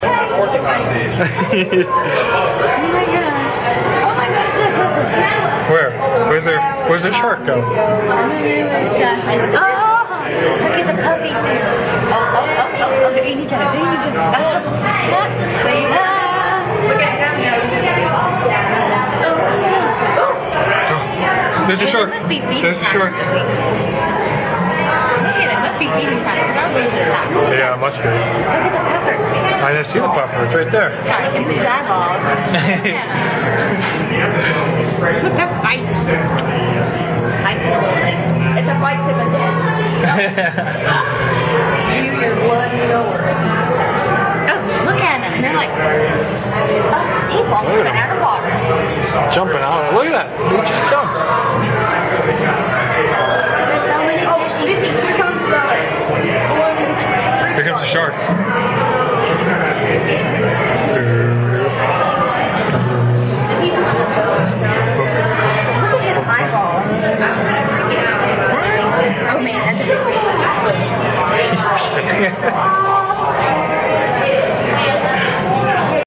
Where? Where's their Where's their shark go? Oh, look at the puppy fish. Oh, oh, oh, oh, oh, they're eating each other. They're eating each other. Ah, see? Ah. Look at him. Oh, There's a It shark. must be feeding There's a shark. Look at it. It must be feeding time. Regardless of that. Look Yeah, it must be. Look at the peppers. I didn't see the buffer. It's right there. Yeah, look at these eyeballs. Yeah. Look, they're fighting. I see a little thing. It's a fight to the death. you, your blood, knower. Oh, look at them. They're like, oh, he won't Look at come out of water. Jumping out. Look at that. He just jumped. There's so many oh, fishies. Here comes the Here comes the shark. Oh